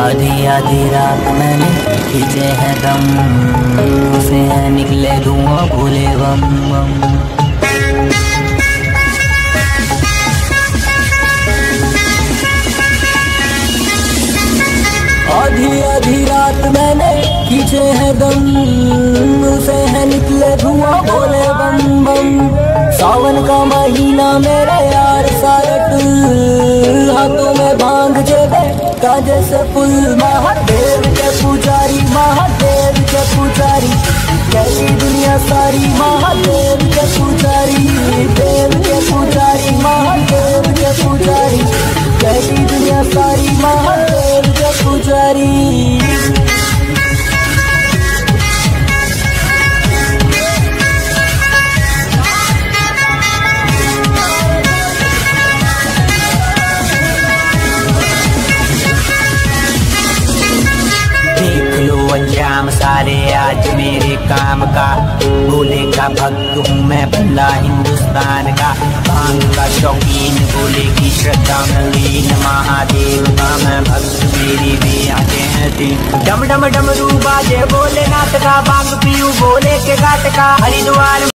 आधी आधी रात मैंने खींचे हैं दम से है निकले धुआँ, भूले बम बम आधी आधी रात मैंने खींचे हैं दम सावन का महीना मेरे यार सारट। हाथों में भाँग जेबे काजे से फुल, महादेव के पुजारी, महादेव के पुजारी। कैसी दुनिया सारी, महादेव के पुजारी, देव के पुजारी, महादेव के पुजारी। कैसी दुनिया सारी, महादेव के पुजारी। अंजाम सारे आज मेरे काम का। बोले का भक्त हूँ मैं भला हिंदुस्तान का। भाँग का शौकीन बोले की श्रद्धा में लीन महादेव का मैं भक्त मेरी भी आते हैं दिन डम डम डमरू बाजे, भोलेनाथ का भाँग पीऊ भोले के घाट का हरिद्वार।